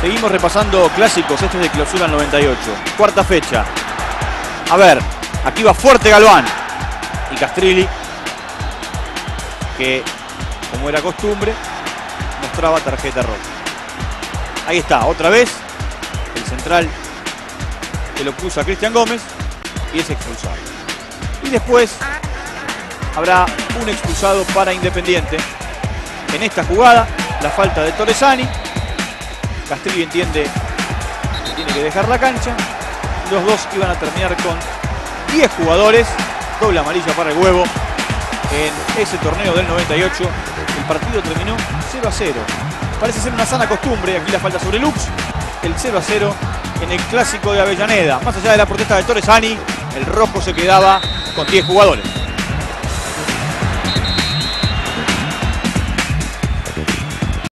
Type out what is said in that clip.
Seguimos repasando clásicos, este es de clausura 98. Cuarta fecha. A ver, aquí va fuerte Galván. Y Castrilli, que como era costumbre, mostraba tarjeta roja. Ahí está, otra vez, el central que lo puso a Cristian Gómez y es expulsado. Y después habrá un expulsado para Independiente. En esta jugada, la falta de Torresani. Castrillo entiende que tiene que dejar la cancha. Los dos iban a terminar con 10 jugadores. Doble amarilla para el huevo. En ese torneo del 98, el partido terminó 0 a 0. Parece ser una sana costumbre, aquí la falta sobre Lux. El 0 a 0 en el clásico de Avellaneda. Más allá de la protesta de Torresani, el rojo se quedaba con 10 jugadores.